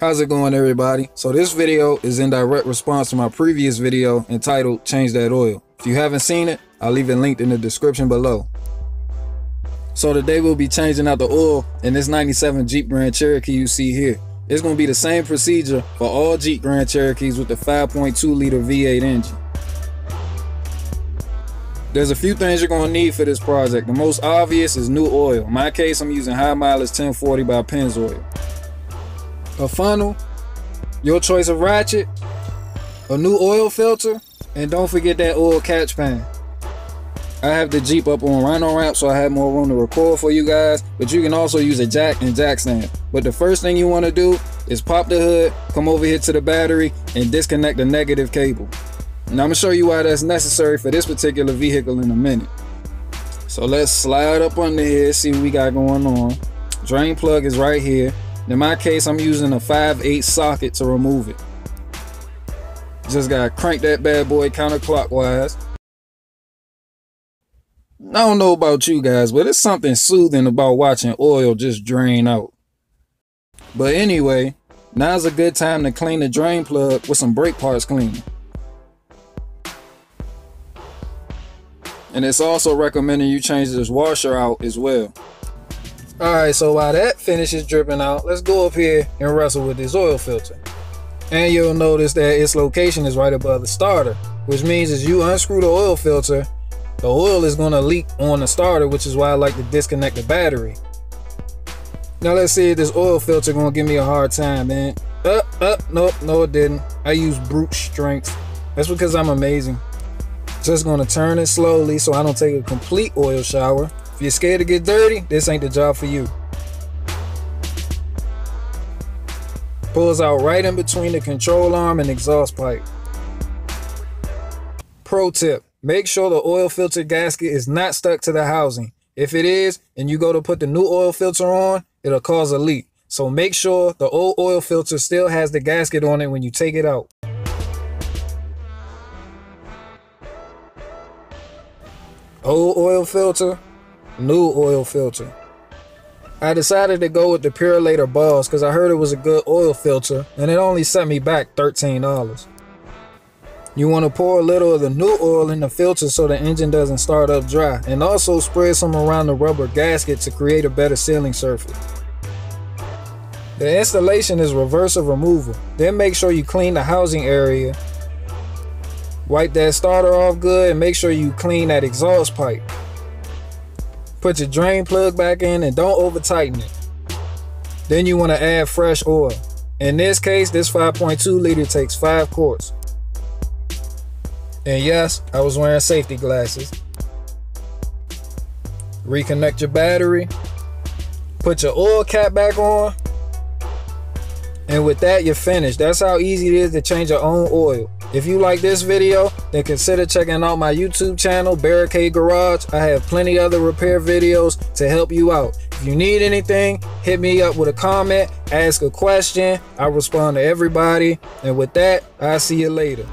How's it going everybody? So this video is in direct response to my previous video entitled Change That Oil. If you haven't seen it, I'll leave it linked in the description below. So today we'll be changing out the oil in this 97 Jeep Grand Cherokee you see here. It's going to be the same procedure for all Jeep Grand Cherokees with the 5.2 liter V8 engine. There's a few things you're going to need for this project. The most obvious is new oil. In my case, I'm using high mileage 1040 by Pennzoil a funnel, your choice of ratchet, a new oil filter, and don't forget that oil catch pan. I have the Jeep up on Rhino ramp so I have more room to record for you guys, but you can also use a jack and jack stand. But the first thing you want to do is pop the hood, come over here to the battery, and disconnect the negative cable. Now I'm going to show you why that's necessary for this particular vehicle in a minute. So let's slide up under here, see what we got going on. Drain plug is right here. In my case, I'm using a 5-8 socket to remove it. Just gotta crank that bad boy counterclockwise. I don't know about you guys, but it's something soothing about watching oil just drain out. But anyway, now's a good time to clean the drain plug with some brake parts cleaner. And it's also recommending you change this washer out as well. Alright, so while that finishes dripping out, let's go up here and wrestle with this oil filter. And you'll notice that its location is right above the starter, which means as you unscrew the oil filter, the oil is to leak on the starter, which is why I like to disconnect the battery. Now let's see if this oil filter to give me a hard time, man. Up, up, nope, no it didn't. I use brute strength. That's because I'm amazing. Just to turn it slowly so I don't take a complete oil shower. If you're scared to get dirty, this ain't the job for you. Pulls out right in between the control arm and exhaust pipe. Pro tip, make sure the oil filter gasket is not stuck to the housing. If it is, and you go to put the new oil filter on, it'll cause a leak. So make sure the old oil filter still has the gasket on it when you take it out. Old oil filter, new oil filter. I decided to go with the Purolator Boss because I heard it was a good oil filter and it only set me back $13. You want to pour a little of the new oil in the filter so the engine doesn't start up dry and also spread some around the rubber gasket to create a better sealing surface. The installation is reverse of removal. Then make sure you clean the housing area. Wipe that starter off good and make sure you clean that exhaust pipe. Put your drain plug back in and don't over tighten it. Then you want to add fresh oil. In this case, this 5.2 liter takes 5 quarts. And yes, I was wearing safety glasses. Reconnect your battery. Put your oil cap back on. And with that, you're finished. That's how easy it is to change your own oil. If you like this video, then consider checking out my YouTube channel, Barricade Garage. I have plenty other repair videos to help you out. If you need anything, hit me up with a comment, ask a question. I respond to everybody. And with that, I'll see you later.